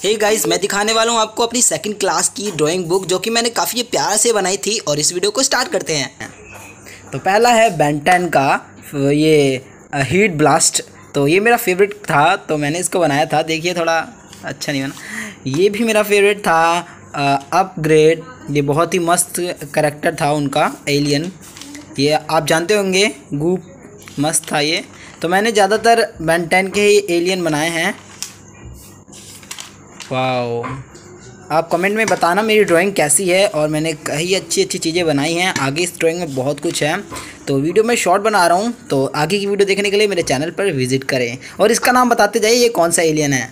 हे hey guys मैं दिखाने वाला हूँ आपको अपनी सेकंड क्लास की ड्राइंग बुक जो कि मैंने काफ़ी प्यार से बनाई थी और इस वीडियो को स्टार्ट करते हैं। तो पहला है बेंटन का, ये हीट ब्लास्ट तो ये मेरा फेवरेट था तो मैंने इसको बनाया था। देखिए थोड़ा अच्छा नहीं बना। ये भी मेरा फेवरेट था अपग्रेड ये बहुत ही मस्त करेक्टर था उनका एलियन ये आप जानते होंगे, गूप मस्त था ये। तो मैंने ज़्यादातर बेंटन के ही एलियन बनाए हैं। वाओ आप कमेंट में बताना मेरी ड्राइंग कैसी है और मैंने कई अच्छी अच्छी चीज़ें बनाई हैं। आगे इस ड्राइंग में बहुत कुछ है। तो वीडियो मैं शॉर्ट बना रहा हूँ। तो आगे की वीडियो देखने के लिए मेरे चैनल पर विज़िट करें। और इसका नाम बताते जाइए, ये कौन सा एलियन है?